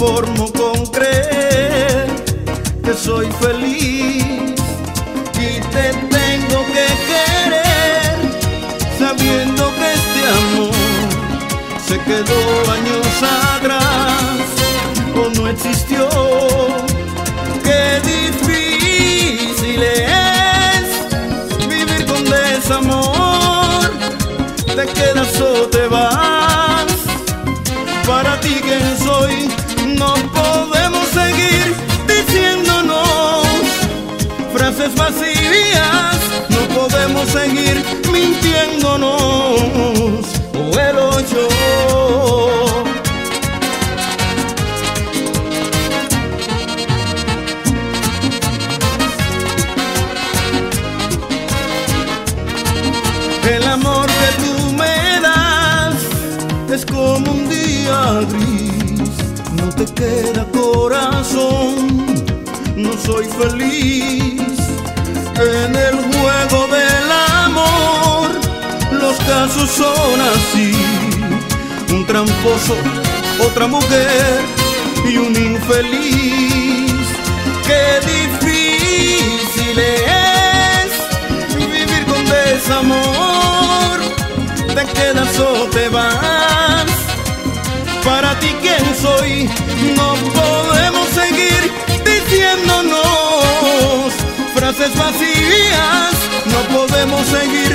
conformo con creer que soy feliz y te tengo que querer sabiendo que este amor se quedó años atrás o no existió. Qué difícil es vivir con desamor, te quedas o te vas. Para ti quien soy, es como un día gris, no te queda corazón, no soy feliz. En el juego del amor, los casos son así, un tramposo, otra mujer y un infeliz. Qué difícil es vivir con desamor, te quedas o te vas. Ti quién soy, no podemos seguir diciéndonos frases vacías, no podemos seguir